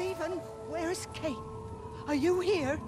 Stephen, where's Kate? Are you here?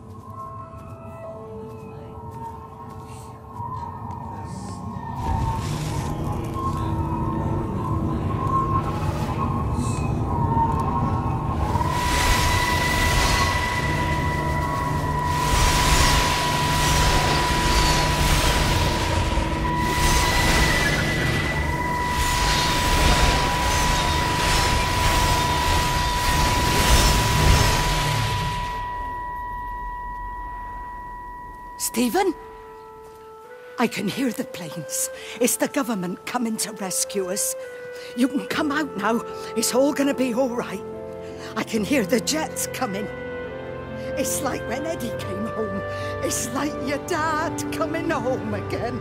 Stephen? I can hear the planes. It's the government coming to rescue us. You can come out now. It's all gonna be all right. I can hear the jets coming. It's like when Eddie came home. It's like your dad coming home again.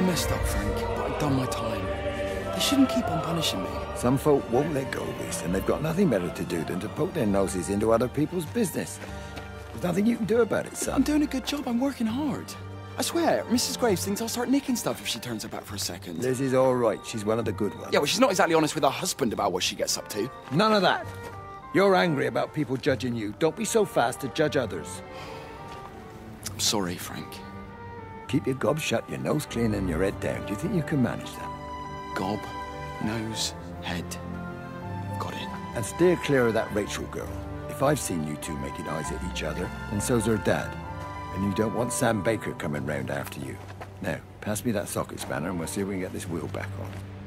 I messed up, Frank, but I've done my time. They shouldn't keep on punishing me. Some folk won't let go of this, and they've got nothing better to do than to poke their noses into other people's business. There's nothing you can do about it, I'm doing a good job. I'm working hard. I swear, Mrs. Graves thinks I'll start nicking stuff if she turns her back for a second. Liz is all right. She's one of the good ones. Yeah, well, she's not exactly honest with her husband about what she gets up to. None of that. You're angry about people judging you. Don't be so fast to judge others. I'm sorry, Frank. Keep your gob shut, your nose clean, and your head down. Do you think you can manage that? Gob, nose, head. Got it. And steer clear of that Rachel girl. If I've seen you two making eyes at each other, then so's her dad. And you don't want Sam Baker coming round after you. Now, pass me that socket spanner and we'll see if we can get this wheel back on.